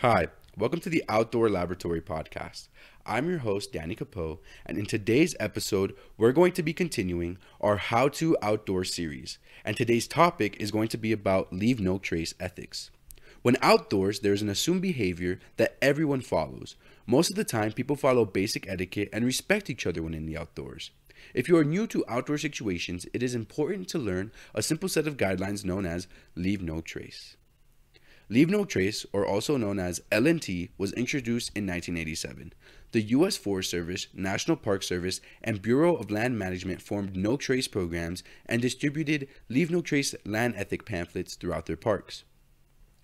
Hi, welcome to the Outdoor Laboratory Podcast. I'm your host, Danny Capo, and in today's episode, we're going to be continuing our How to Outdoor series. And today's topic is going to be about leave no trace ethics. When outdoors, there's an assumed behavior that everyone follows. Most of the time, people follow basic etiquette and respect each other when in the outdoors. If you are new to outdoor situations, it is important to learn a simple set of guidelines known as Leave No Trace. Leave No Trace, or also known as LNT, was introduced in 1987. The U.S. Forest Service, National Park Service, and Bureau of Land Management formed No Trace programs and distributed Leave No Trace land ethic pamphlets throughout their parks.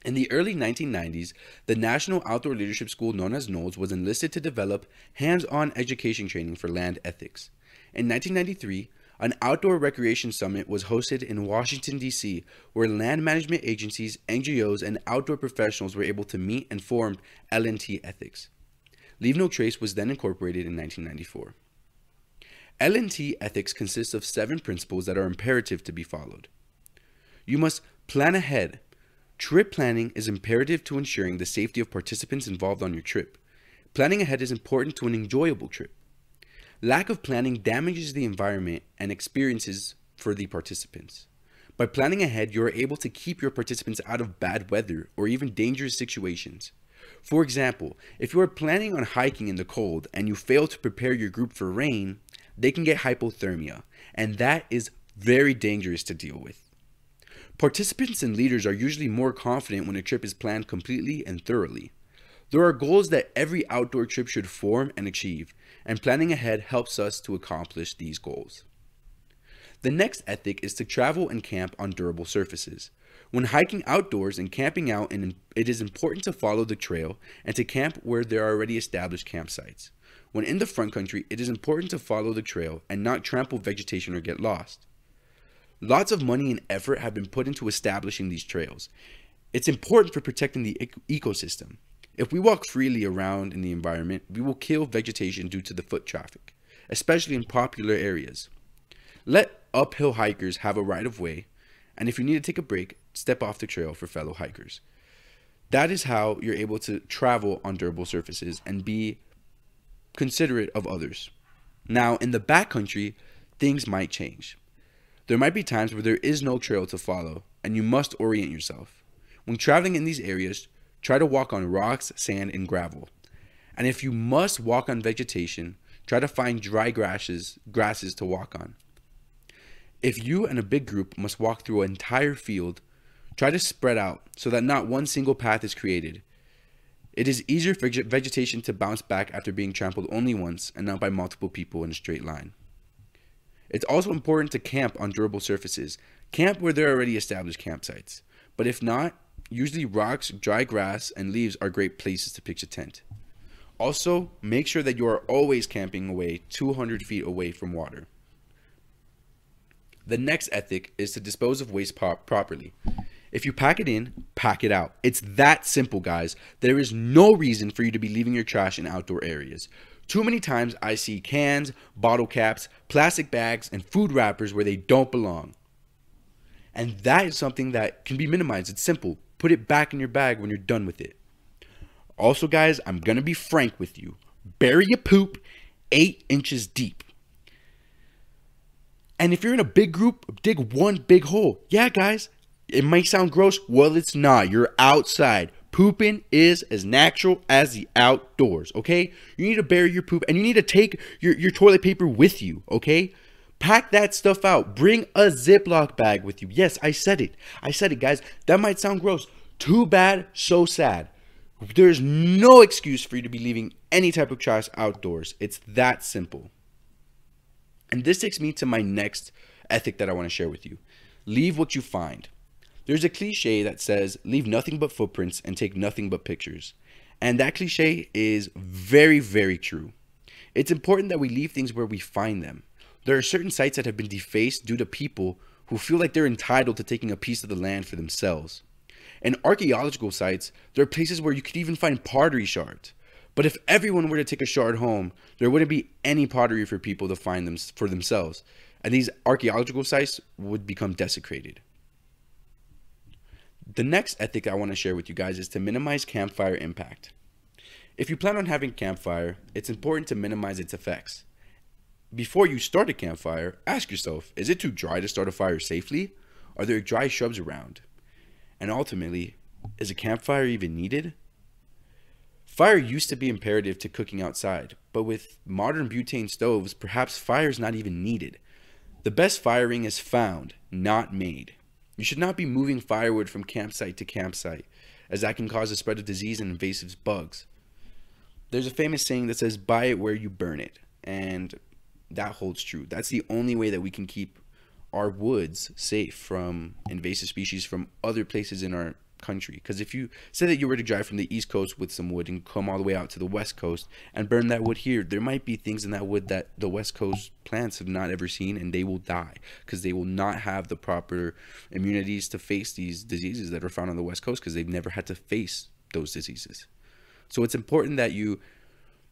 In the early 1990s, the National Outdoor Leadership School, known as NOLS, was enlisted to develop hands on education training for land ethics. In 1993, an outdoor recreation summit was hosted in Washington, D.C., where land management agencies, NGOs, and outdoor professionals were able to meet and form LNT ethics. Leave No Trace was then incorporated in 1994. LNT ethics consists of seven principles that are imperative to be followed. You must plan ahead. Trip planning is imperative to ensuring the safety of participants involved on your trip. Planning ahead is important to an enjoyable trip. Lack of planning damages the environment and experiences for the participants. By planning ahead, you are able to keep your participants out of bad weather or even dangerous situations. For example, if you are planning on hiking in the cold and you fail to prepare your group for rain, they can get hypothermia, and that is very dangerous to deal with. Participants and leaders are usually more confident when a trip is planned completely and thoroughly. There are goals that every outdoor trip should form and achieve, and planning ahead helps us to accomplish these goals. The next ethic is to travel and camp on durable surfaces. When hiking outdoors and camping out, it is important to follow the trail and to camp where there are already established campsites. When in the front country, it is important to follow the trail and not trample vegetation or get lost. Lots of money and effort have been put into establishing these trails. It's important for protecting the ecosystem. If we walk freely around in the environment, we will kill vegetation due to the foot traffic, especially in popular areas. Let uphill hikers have a right of way, and if you need to take a break, step off the trail for fellow hikers. That is how you're able to travel on durable surfaces and be considerate of others. Now, in the backcountry, things might change. There might be times where there is no trail to follow, and you must orient yourself. When traveling in these areas, try to walk on rocks, sand, and gravel. And if you must walk on vegetation, try to find dry grasses, grasses to walk on. If you and a big group must walk through an entire field, try to spread out so that not one single path is created. It is easier for vegetation to bounce back after being trampled only once and not by multiple people in a straight line. It's also important to camp on durable surfaces. Camp where there are already established campsites. But if not, Usually rocks, dry grass, and leaves are great places to pitch a tent. Also, make sure that you are always camping away 200 feet away from water. The next ethic is to dispose of waste properly. If you pack it in, pack it out. It's that simple, guys. There is no reason for you to be leaving your trash in outdoor areas. Too many times I see cans, bottle caps, plastic bags, and food wrappers where they don't belong. And that is something that can be minimized. It's simple. Put it back in your bag when you're done with it. Also, guys, I'm going to be frank with you. Bury your poop eight inches deep. And if you're in a big group, dig one big hole. Yeah, guys, it might sound gross. Well, it's not. You're outside. Pooping is as natural as the outdoors, okay? You need to bury your poop and you need to take your, your toilet paper with you, okay? Pack that stuff out. Bring a Ziploc bag with you. Yes, I said it. I said it, guys. That might sound gross. Too bad, so sad. There's no excuse for you to be leaving any type of trash outdoors. It's that simple. And this takes me to my next ethic that I want to share with you. Leave what you find. There's a cliche that says, leave nothing but footprints and take nothing but pictures. And that cliche is very, very true. It's important that we leave things where we find them. There are certain sites that have been defaced due to people who feel like they're entitled to taking a piece of the land for themselves. In archaeological sites, there are places where you could even find pottery shards. But if everyone were to take a shard home, there wouldn't be any pottery for people to find them for themselves, and these archaeological sites would become desecrated. The next ethic I want to share with you guys is to minimize campfire impact. If you plan on having campfire, it's important to minimize its effects. Before you start a campfire, ask yourself, is it too dry to start a fire safely? Are there dry shrubs around? And ultimately, is a campfire even needed? Fire used to be imperative to cooking outside, but with modern butane stoves, perhaps fire is not even needed. The best fire ring is found, not made. You should not be moving firewood from campsite to campsite, as that can cause the spread of disease and invasive bugs. There's a famous saying that says, buy it where you burn it. And that holds true. That's the only way that we can keep our woods safe from invasive species from other places in our country. Because if you say that you were to drive from the east coast with some wood and come all the way out to the west coast and burn that wood here, there might be things in that wood that the west coast plants have not ever seen and they will die because they will not have the proper immunities to face these diseases that are found on the west coast because they've never had to face those diseases. So it's important that you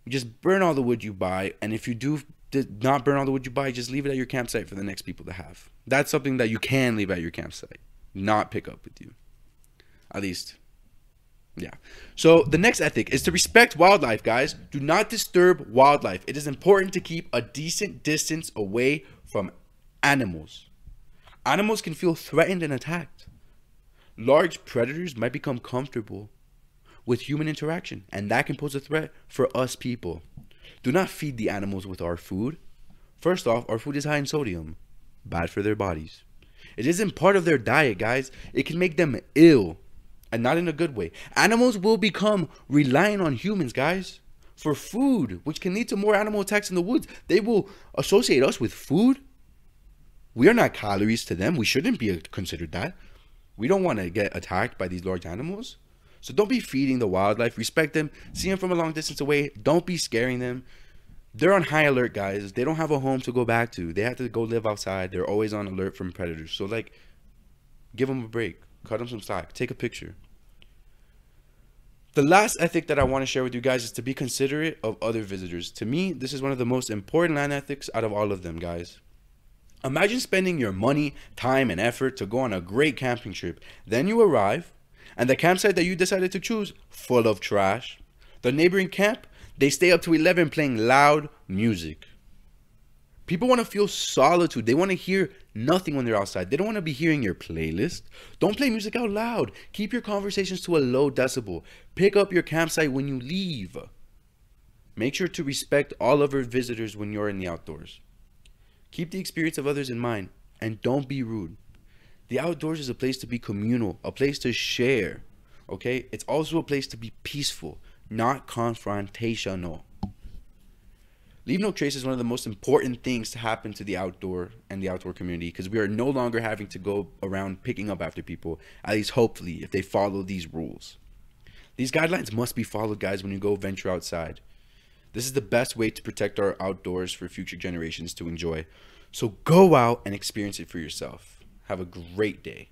just burn all the wood you buy and if you do did not burn all the wood you buy, just leave it at your campsite for the next people to have. That's something that you can leave at your campsite, not pick up with you. At least, yeah. So the next ethic is to respect wildlife, guys. Do not disturb wildlife. It is important to keep a decent distance away from animals. Animals can feel threatened and attacked. Large predators might become comfortable with human interaction, and that can pose a threat for us people. Do not feed the animals with our food. First off, our food is high in sodium, bad for their bodies. It isn't part of their diet, guys. It can make them ill, and not in a good way. Animals will become reliant on humans, guys, for food, which can lead to more animal attacks in the woods. They will associate us with food. We are not calories to them. We shouldn't be considered that. We don't want to get attacked by these large animals. So don't be feeding the wildlife. Respect them. See them from a long distance away. Don't be scaring them. They're on high alert, guys. They don't have a home to go back to. They have to go live outside. They're always on alert from predators. So like, give them a break. Cut them some slack. Take a picture. The last ethic that I want to share with you guys is to be considerate of other visitors. To me, this is one of the most important land ethics out of all of them, guys. Imagine spending your money, time, and effort to go on a great camping trip. Then you arrive, and the campsite that you decided to choose full of trash. The neighboring camp, they stay up to 11 playing loud music. People want to feel solitude. They want to hear nothing when they're outside. They don't want to be hearing your playlist. Don't play music out loud. Keep your conversations to a low decibel. Pick up your campsite when you leave. Make sure to respect all of your visitors when you're in the outdoors. Keep the experience of others in mind and don't be rude. The outdoors is a place to be communal, a place to share. Okay? It's also a place to be peaceful, not confrontational. Leave no trace is one of the most important things to happen to the outdoor and the outdoor community because we are no longer having to go around picking up after people, at least hopefully, if they follow these rules. These guidelines must be followed, guys, when you go venture outside. This is the best way to protect our outdoors for future generations to enjoy. So go out and experience it for yourself. Have a great day.